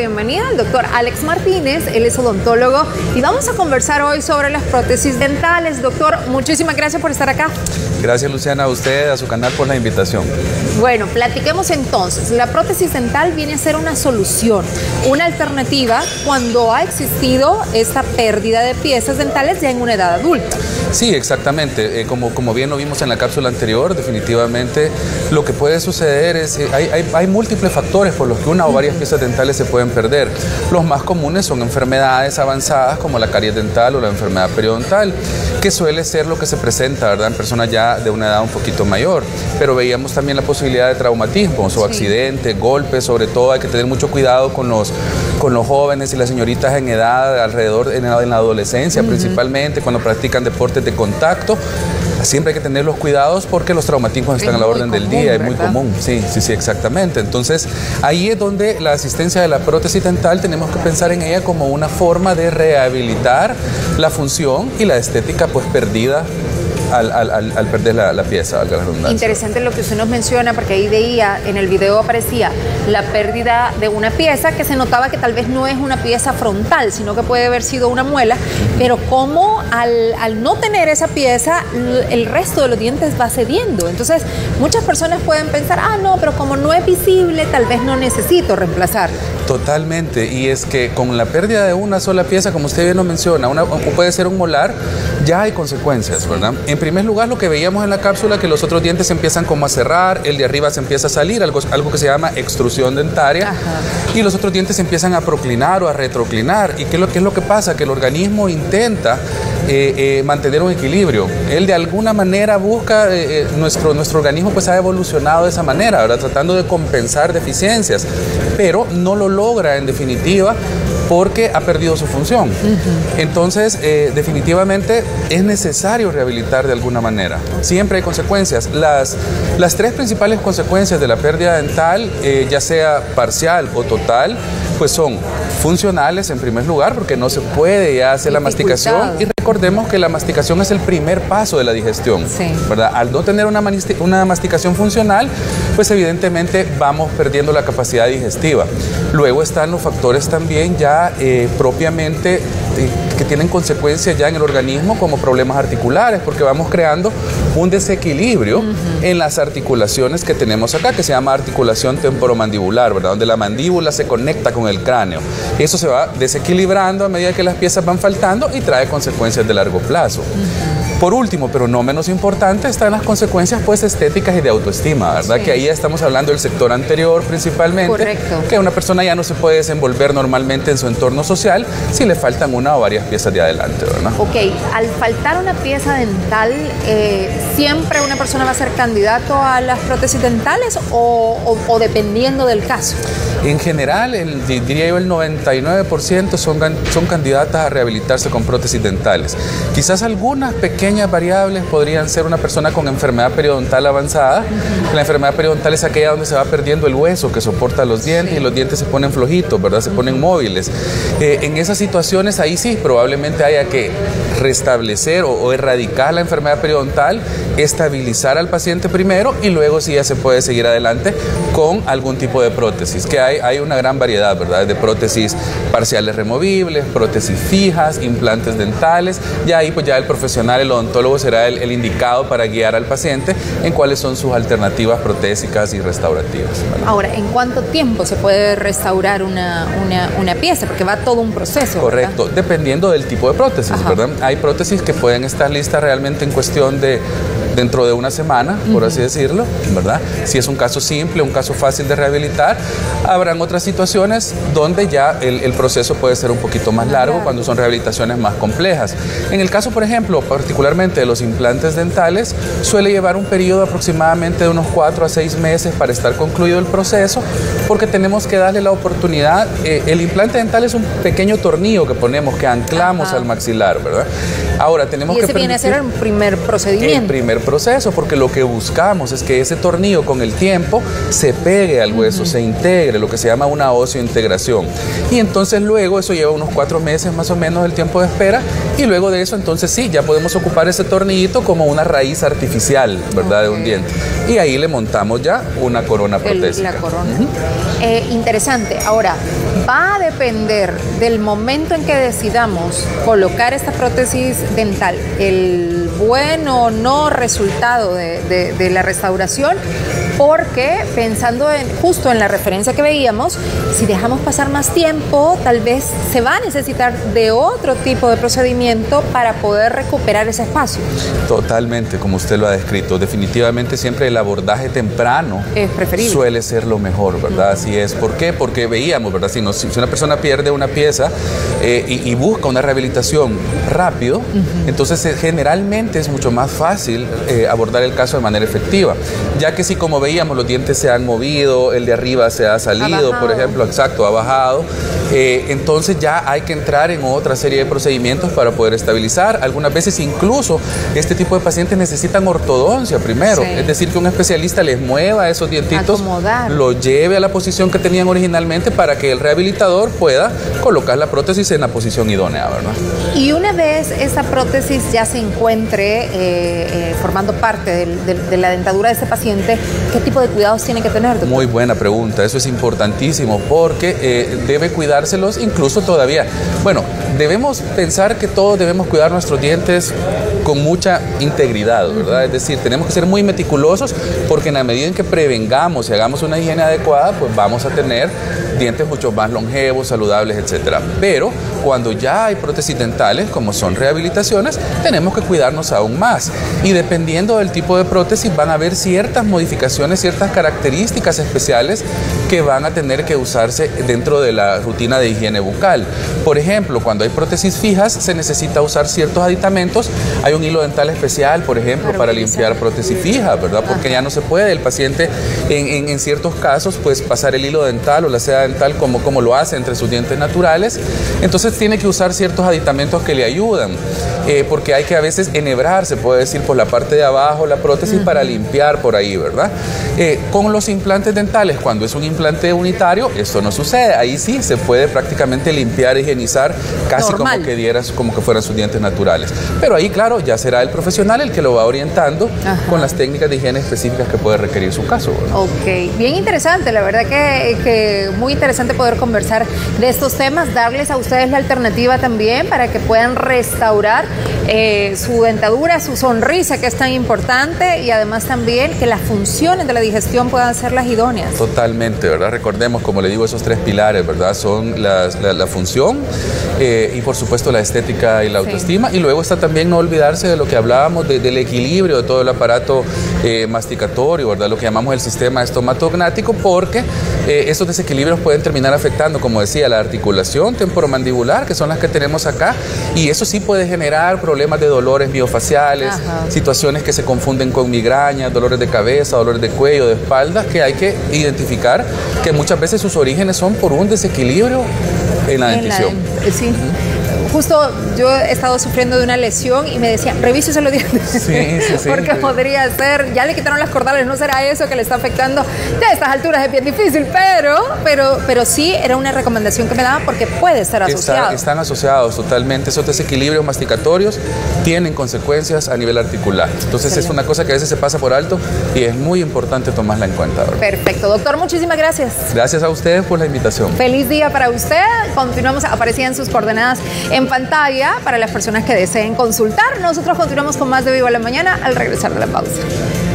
Bienvenida al doctor Alex Martínez, él es odontólogo y vamos a conversar hoy sobre las prótesis dentales. Doctor, muchísimas gracias por estar acá. Gracias Luciana a usted, a su canal por la invitación. Bueno, platiquemos entonces. La prótesis dental viene a ser una solución, una alternativa cuando ha existido esta pérdida de piezas dentales ya en una edad adulta. Sí, exactamente. Eh, como, como bien lo vimos en la cápsula anterior, definitivamente lo que puede suceder es, eh, hay, hay, hay, múltiples factores por los que una o varias piezas dentales se pueden perder. Los más comunes son enfermedades avanzadas como la caries dental o la enfermedad periodontal, que suele ser lo que se presenta ¿verdad? en personas ya de una edad un poquito mayor. Pero veíamos también la posibilidad de traumatismos o sí. accidentes, golpes, sobre todo hay que tener mucho cuidado con los, con los jóvenes y las señoritas en edad, alrededor, en, en la adolescencia uh -huh. principalmente, cuando practican deportes de contacto. Siempre hay que tener los cuidados porque los traumatismos están es a la orden común, del día, es muy común. Sí, sí, sí, exactamente. Entonces, ahí es donde la asistencia de la prótesis dental tenemos que pensar en ella como una forma de rehabilitar la función y la estética pues perdida al, al, al, al, perder la, pieza, valga la. Interesante lo que usted nos menciona, porque ahí veía, en el video aparecía la pérdida de una pieza que se notaba que tal vez no es una pieza frontal, sino que puede haber sido una muela, pero como al, al no tener esa pieza, el resto de los dientes va cediendo. Entonces, muchas personas pueden pensar, ah, no, pero como no es visible, tal vez no necesito reemplazar. Totalmente, y es que con la pérdida de una sola pieza, como usted bien lo menciona, una, puede ser un molar, ya hay consecuencias, ¿verdad? En primer lugar, lo que veíamos en la cápsula, que los otros dientes empiezan como a cerrar, el de arriba se empieza a salir, algo, algo que se llama extrusión dentaria, Ajá. y los otros dientes empiezan a proclinar o a retroclinar. ¿Y qué es lo, qué es lo que pasa? Que el organismo intenta eh, eh, mantener un equilibrio. Él de alguna manera busca, eh, nuestro, nuestro organismo pues ha evolucionado de esa manera, ¿verdad? tratando de compensar deficiencias, pero no lo logra en definitiva porque ha perdido su función. Uh -huh. Entonces, eh, definitivamente es necesario rehabilitar de alguna manera. Siempre hay consecuencias. Las, las tres principales consecuencias de la pérdida dental, eh, ya sea parcial o total, pues son funcionales en primer lugar, porque no se puede ya hacer la masticación. Y recordemos que la masticación es el primer paso de la digestión. Sí. ¿verdad? Al no tener una, una masticación funcional, pues evidentemente vamos perdiendo la capacidad digestiva. Luego están los factores también ya eh, propiamente eh, que tienen consecuencias ya en el organismo como problemas articulares, porque vamos creando un desequilibrio uh -huh. en las articulaciones que tenemos acá, que se llama articulación temporomandibular, ¿verdad? Donde la mandíbula se conecta con el cráneo. Eso se va desequilibrando a medida que las piezas van faltando y trae consecuencias de largo plazo. Uh -huh. Por último, pero no menos importante, están las consecuencias pues estéticas y de autoestima, ¿verdad? Sí. Que ahí estamos hablando del sector anterior principalmente, Correcto. que una persona ya no se puede desenvolver normalmente en su entorno social si le faltan una o varias piezas de adelante, ¿verdad? Ok, al faltar una pieza dental, eh, ¿siempre una persona va a ser candidato a las prótesis dentales o, o, o dependiendo del caso? En general, el, diría yo el 99% son, son candidatas a rehabilitarse con prótesis dentales. Quizás algunas pequeñas variables podrían ser una persona con enfermedad periodontal avanzada. La enfermedad periodontal es aquella donde se va perdiendo el hueso que soporta los dientes sí. y los dientes se ponen flojitos, ¿verdad? Se ponen móviles. Eh, en esas situaciones ahí sí, probablemente haya que restablecer o, o, erradicar la enfermedad periodontal, estabilizar al paciente primero y luego sí ya se puede seguir adelante con algún tipo de prótesis, que hay, hay una gran variedad, ¿verdad? De prótesis parciales removibles, prótesis fijas, implantes dentales, y ahí pues ya el profesional, el odontólogo será el, el indicado para guiar al paciente en cuáles son sus alternativas protésicas y restaurativas. ¿verdad? Ahora, ¿en cuánto tiempo se puede restaurar una, una, una pieza? Porque va todo un proceso. Correcto, ¿verdad? dependiendo del tipo de prótesis, Ajá. ¿verdad? Hay prótesis que pueden estar listas realmente en cuestión de dentro de una semana, por uh -huh. así decirlo, ¿verdad? Si es un caso simple, un caso fácil de rehabilitar, habrán otras situaciones donde ya el, el proceso puede ser un poquito más largo cuando son rehabilitaciones más complejas. En el caso, por ejemplo, particularmente de los implantes dentales, suele llevar un periodo aproximadamente de unos 4 a 6 meses para estar concluido el proceso, porque tenemos que darle la oportunidad. Eh, el implante dental es un pequeño tornillo que ponemos, que anclamos al maxilar, ¿verdad? Ahora tenemos y ese que. viene a ser el primer procedimiento. El primer proceso, porque lo que buscamos es que ese tornillo con el tiempo se pegue al hueso, se integre, lo que se llama una integración Y entonces luego eso lleva unos cuatro meses más o menos el tiempo de espera y luego de eso entonces sí, ya podemos ocupar ese tornillito como una raíz artificial, ¿verdad? De un diente. Y ahí le montamos ya una corona protésica. la corona. Eh, interesante. Ahora, va a depender del momento en que decidamos colocar esta prótesis dental, el bueno o no resultado de, de la restauración porque pensando en, justo en la referencia que veíamos, si dejamos pasar más tiempo, tal vez se va a necesitar de otro tipo de procedimiento para poder recuperar ese espacio. Totalmente, como usted lo ha descrito. Definitivamente siempre el abordaje temprano es preferible. suele ser lo mejor, ¿verdad? Así es. ¿Por qué? Porque veíamos, ¿verdad? Si, si una persona pierde una pieza eh, y, busca una rehabilitación rápido, entonces eh, generalmente es mucho más fácil eh, abordar el caso de manera efectiva, ya que si como veíamos, veíamos, los dientes se han movido, el de arriba se ha salido, por ejemplo, exacto, ha bajado. Eh, entonces ya hay que entrar en otra serie de procedimientos para poder estabilizar. Algunas veces incluso este tipo de pacientes necesitan ortodoncia primero, es decir, que un especialista les mueva esos dientitos, lo lleve a la posición que tenían originalmente para que el rehabilitador pueda colocar la prótesis en la posición idónea, ¿verdad? Y una vez esa prótesis ya se encuentre eh, eh, formando parte de la dentadura de ese paciente, ¿qué tipo de cuidados tiene que tener? Muy buena pregunta, eso es importantísimo porque debe cuidar incluso todavía. Bueno, debemos pensar que todos debemos cuidar nuestros dientes con mucha integridad, ¿verdad? Es decir, tenemos que ser muy meticulosos porque en la medida en que prevengamos y hagamos una higiene adecuada, pues vamos a tener dientes mucho más longevos, saludables, etcétera. Pero cuando ya hay prótesis dentales, como son rehabilitaciones, tenemos que cuidarnos aún más. Y dependiendo del tipo de prótesis, van a haber ciertas modificaciones, ciertas características especiales que van a tener que usarse dentro de la rutina de higiene bucal. Por ejemplo, cuando hay prótesis fijas, se necesita usar ciertos aditamentos. Hay un hilo dental especial, por ejemplo, para limpiar prótesis fijas, ¿verdad? Porque ya no se puede el paciente en, en, ciertos casos, pues pasar el hilo dental o la seda dental como, como lo hace entre sus dientes naturales. Entonces, tiene que usar ciertos aditamentos que le ayudan, eh, porque hay que a veces enhebrar, se puede decir, por la parte de abajo la prótesis para limpiar por ahí, ¿verdad? Eh, con los implantes dentales, cuando es un implante unitario, esto no sucede. Ahí sí se puede prácticamente limpiar, higienizar, casi como que dieras, como que fueran sus dientes naturales. Pero ahí, claro, ya será el profesional el que lo va orientando con las técnicas de higiene específicas que puede requerir su caso. Ok, bien interesante, la verdad que, que muy interesante poder conversar de estos temas, darles a ustedes la alternativa también para que puedan restaurar eh, su dentadura, su sonrisa, que es tan importante, y además también que las funciones de la digestión puedan ser las idóneas. Totalmente, ¿verdad? Recordemos, como le digo, esos tres pilares, ¿verdad? Son la, función eh, y por supuesto la estética y la autoestima. Y luego está también no olvidarse de lo que hablábamos, del equilibrio de todo el aparato eh, masticatorio, ¿verdad? Lo que llamamos el sistema estomatognático, porque esos desequilibrios pueden terminar afectando, como decía, la articulación temporomandibular que son las que tenemos acá, y eso sí puede generar problemas de dolores biofaciales, situaciones que se confunden con migrañas, dolores de cabeza, dolores de cuello, de espalda, que hay que identificar que muchas veces sus orígenes son por un desequilibrio en la dentición. sí justo yo he estado sufriendo de una lesión y me decían, revísese los dientes. Sí, sí, sí. Porque podría ser, ya le quitaron las cordales, no será eso que le está afectando. Ya a estas alturas es bien difícil, pero, pero, pero sí era una recomendación que me daba porque puede estar asociado. están asociados totalmente. Esos desequilibrios masticatorios tienen consecuencias a nivel articular. Entonces es una cosa que a veces se pasa por alto y es muy importante tomarla en cuenta. Perfecto. Doctor, muchísimas gracias. Gracias a ustedes por la invitación. Feliz día para usted. Continuamos, aparecían sus coordenadas en pantalla para las personas que deseen consultar. Nosotros continuamos con más de Viva la Mañana al regresar de la pausa.